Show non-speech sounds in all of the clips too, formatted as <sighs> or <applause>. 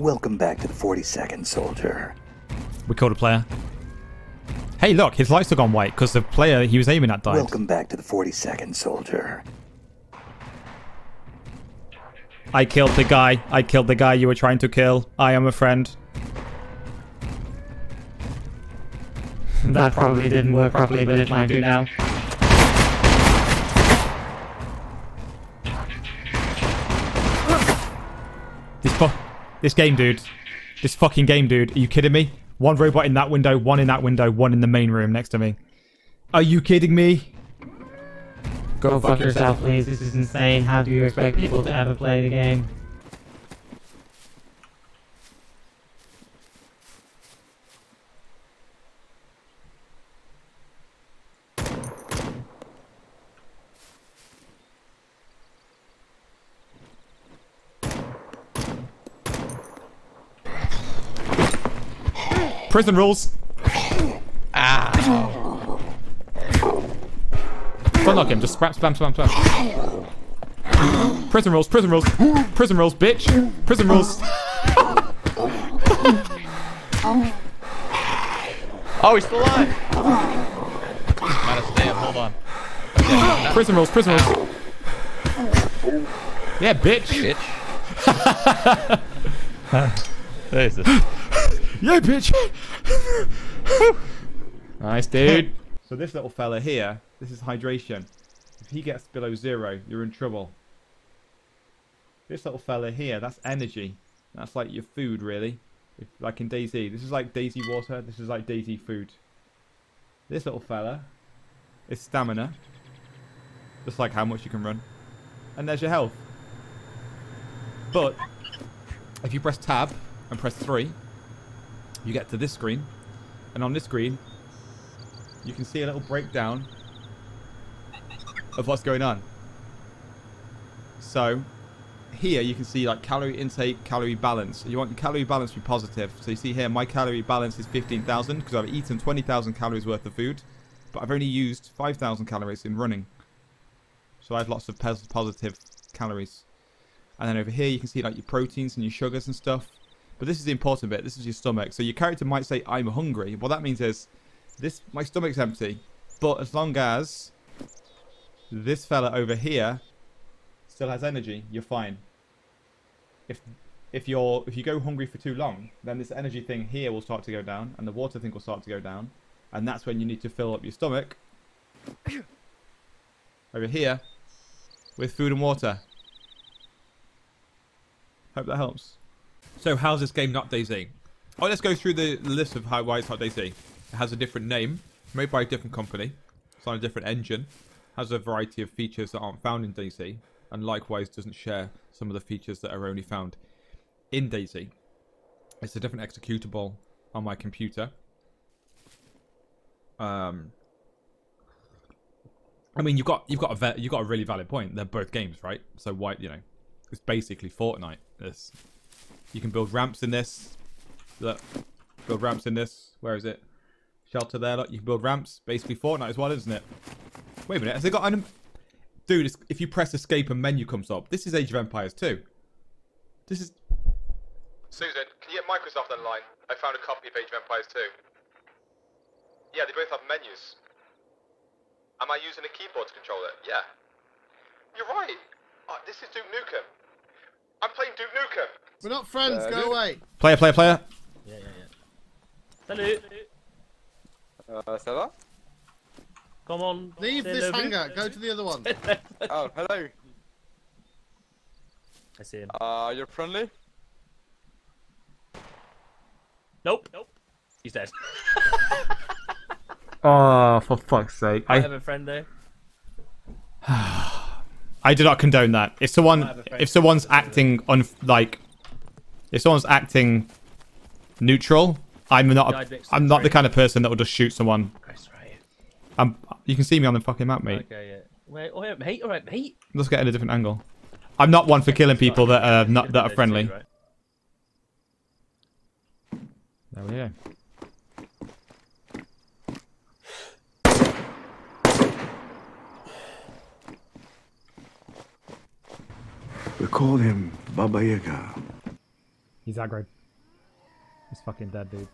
Welcome back to the 42nd, soldier. We killed a player. Hey, look, his lights have gone white because the player he was aiming at died. Welcome back to the 42nd, soldier. I killed the guy. I killed the guy you were trying to kill. I am a friend. That probably didn't work properly, but it might do now. This fu- this game, dude. This fucking game, dude. Are you kidding me? One robot in that window, one in that window, one in the main room next to me. Are you kidding me? Go fuck yourself, please. This is insane. How do you expect people to ever play the game? Prison rules. Don't knock him. Just spam, spam, spam, spam. Prison rules. Prison rules. Prison rules, bitch. Prison rules. Oh, he's still alive. Gotta stay up. Hold on. Prison rules. Prison rules. Yeah, bitch. Bitch. <laughs> Jesus. Yeah, bitch. nice, dude. <laughs> So this little fella here, this is hydration. If he gets below zero, you're in trouble. This little fella here, that's energy. That's like your food, really. If, like in DayZ. This is like DayZ water. This is like DayZ food. This little fella is stamina. Just like how much you can run. And there's your health. But if you press tab and press 3, you get to this screen. And on this screen, you can see a little breakdown of what's going on. So, here you can see like calorie intake, calorie balance. You want your calorie balance to be positive. So you see here, my calorie balance is 15,000 because I've eaten 20,000 calories worth of food, but I've only used 5,000 calories in running. So I have lots of positive calories. And then over here you can see like your proteins and your sugars and stuff. But this is the important bit. This is your stomach. So your character might say, I'm hungry. What that means is, this my stomach's empty. But as long as this fella over here still has energy, you're fine. If if you're if you go hungry for too long, then this energy thing here will start to go down, and the water thing will start to go down, and that's when you need to fill up your stomach <coughs> over here with food and water. Hope that helps. So how's this game not DayZ? Oh, let's go through the list of how why it's not DayZ. It has a different name, made by a different company. It's on a different engine. Has a variety of features that aren't found in DayZ, and likewise doesn't share some of the features that are only found in DayZ. It's a different executable on my computer. Um, I mean, you've got you've got a you've got a really valid point. They're both games, right? So why you know, it's basically Fortnite. This you can build ramps in this. Look, build ramps in this. Where is it? Shelter there. Look, you can build ramps. Basically Fortnite as well, isn't it? Wait a minute. Has it got an? Dude, if you press escape, a menu comes up. This is Age of Empires 2. This is. Susan, can you get Microsoft online? I found a copy of Age of Empires 2. Yeah, they both have menus. Am I using a keyboard to control it? Yeah. You're right. Oh, this is Duke Nukem. I'm playing Duke Nukem. We're not friends. Go away. Player, player, player. Yeah, yeah, yeah. Salut. Uh, ça va? Come on. Leave this hello. hangar. Go to the other one. <laughs> Oh, hello. I see him. Uh, you're friendly? Nope. Nope. He's dead. Oh, <laughs> for fuck's sake! I I have a friend there. <sighs> I do not condone that. If someone have a friend. if someone's acting on like if someone's acting neutral, I'm not Died a, next to I'm the not the kind of person that will just shoot someone. That's right. I'm you can see me on the fucking map, mate. Okay, yeah. Wait, oh, yeah, mate. All right, mate. Let's get in a different angle. I'm not one for killing people that are not that are friendly. There we go. We call him Baba Yaga. He's aggro. He's fucking dead, dude.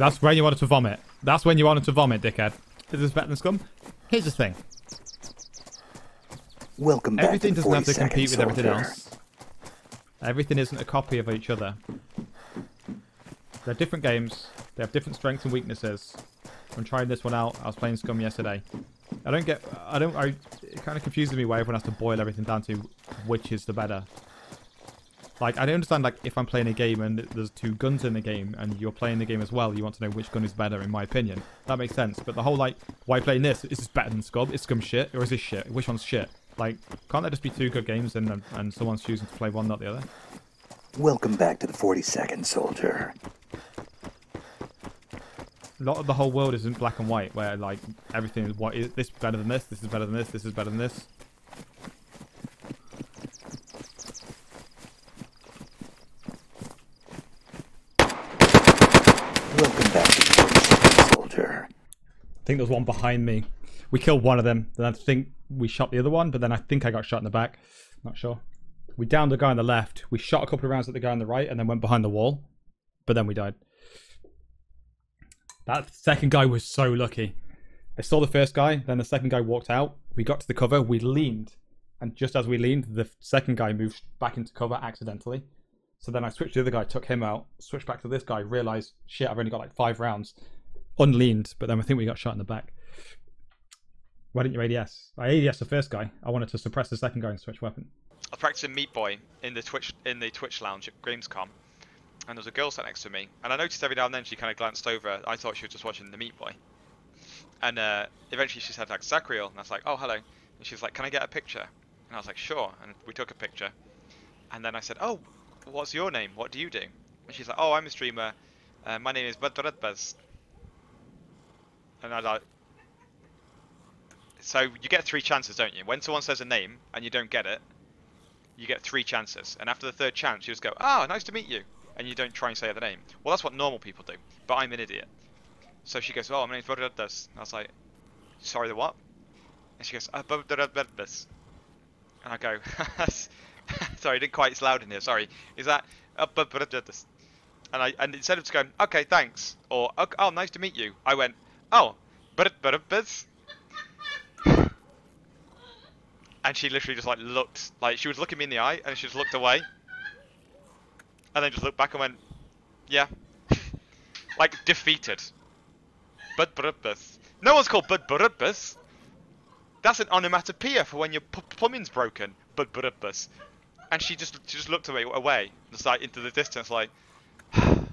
That's when you wanted to vomit. That's when you wanted to vomit, dickhead. Is this better than scum? Here's the thing. Welcome back Everything doesn't have to compete with everything soldier. else. Everything isn't a copy of each other. They're different games. They have different strengths and weaknesses. I'm trying this one out. I was playing Scum yesterday. I don't get. I don't. I. It kind of confuses me why everyone has to boil everything down to which is the better. Like I don't understand. Like if I'm playing a game and there's two guns in the game and you're playing the game as well, you want to know which gun is better. In my opinion, that makes sense. But the whole like, why playing this? Is this better than Scum? Is Scum shit or is this shit? Which one's shit? Like, can't there just be two good games and um, and someone's choosing to play one, not the other? Welcome back to the 40 second soldier. A lot of the whole world isn't black and white, where like everything is what is this better than this, this is better than this, this is better than this. Welcome back to the 40 second soldier. I think there was one behind me. We killed one of them. Then I think we shot the other one, but then I think I got shot in the back. Not sure. We downed the guy on the left. We shot a couple of rounds at the guy on the right, and then went behind the wall. But then we died. That second guy was so lucky. I saw the first guy, then the second guy walked out. We got to the cover, we leaned, and just as we leaned, the second guy moved back into cover accidentally. So then I switched to the other guy, took him out, switched back to this guy, realized shit, I've only got like five rounds, unleaned, but then I think we got shot in the back. Why didn't you ADS? I ADS the first guy. I wanted to suppress the second guy and switch weapon. I was practicing Meat Boy in the Twitch in the Twitch lounge at Gamescom, and there was a girl sat next to me, and I noticed every now and then she kind of glanced over. I thought she was just watching the Meat Boy, and uh, eventually she said like Sacriel, and I was like, oh hello, and she was like, can I get a picture? And I was like, sure, and we took a picture, and then I said, oh, what's your name? What do you do? And she's like, oh, I'm a streamer. Uh, my name is Buzz. And I like. So you get three chances, don't you? When someone says a name and you don't get it, you get three chances. And after the third chance, you just go, "Ah, nice to meet you," and you don't try and say the name. Well, that's what normal people do. But I'm an idiot. So she goes, "Oh, my name's And I was like, "Sorry, the what?" And she goes, "Uh, Bud And I go, <laughs> "Sorry, I didn't quite. It's loud in here. Sorry. Is that Bud And I and instead of just going, "Okay, thanks," or "Oh, oh, nice to meet you," I went, "Oh, Bud <sighs> and she literally just like looked like she was looking me in the eye and she just looked away and then just looked back and went yeah <laughs> like defeated Bud Burubbus. No one's called Bud Burubbus. That's an onomatopoeia for when your plumbing's broken. Bud Burubbus. And she just she just looked away away, just like into the distance, like. <sighs>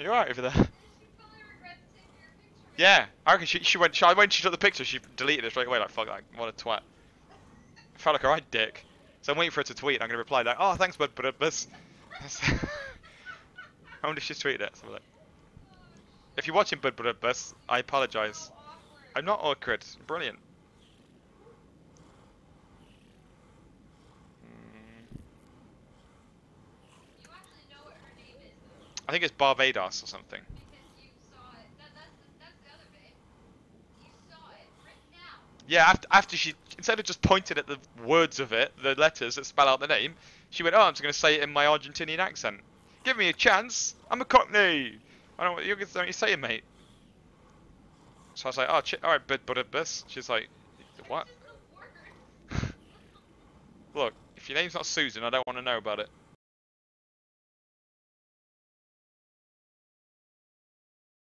You're right over there. Yeah, I reckon she, she went. She, when she took the picture, she deleted it straight away. Like fuck, like what a twat. I felt like a right dick. So I'm waiting for her to tweet. I'm gonna reply like, oh thanks, bud, but uh, this. <laughs> I wonder if she's tweeted it. So like, if you're watching Bud Bud uh, Bus, I apologise. I'm not awkward. Brilliant. I think it's Barbados or something. Yeah, after, after she, instead of just pointing at the words of it, the letters that spell out the name, she went, oh, I'm just going to say it in my Argentinian accent. Give me a chance. I'm a Cockney. I don't know what you're, saying, mate. So I was like, oh, ch- all right, but but bus. She's like, what? <laughs> Look, if your name's not Susan, I don't want to know about it.